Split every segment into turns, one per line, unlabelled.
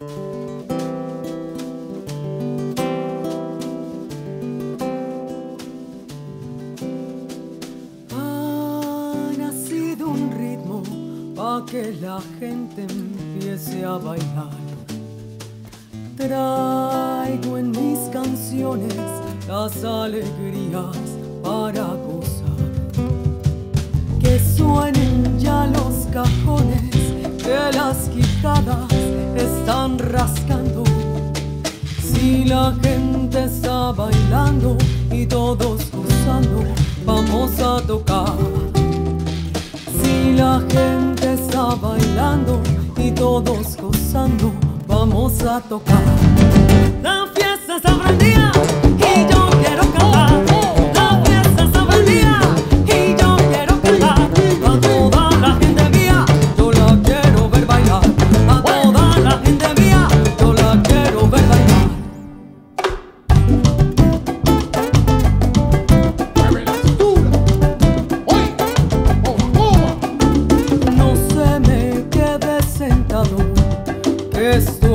Ha nacido un ritmo para que la gente empiece a bailar. Traigo en mis canciones las alegrías para gozar. Que suenen ya los cajones de las guitarras rascando. Si la gente está bailando y todos gozando, vamos a tocar. Si la gente está bailando y todos gozando, vamos a tocar. La fiesta está prendida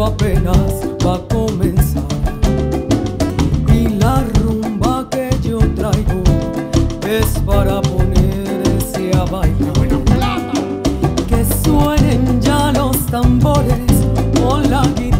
apenas va a comenzar. Y la rumba que yo traigo es para ponerse a bailar. Que suenen ya los tambores con la guitarra,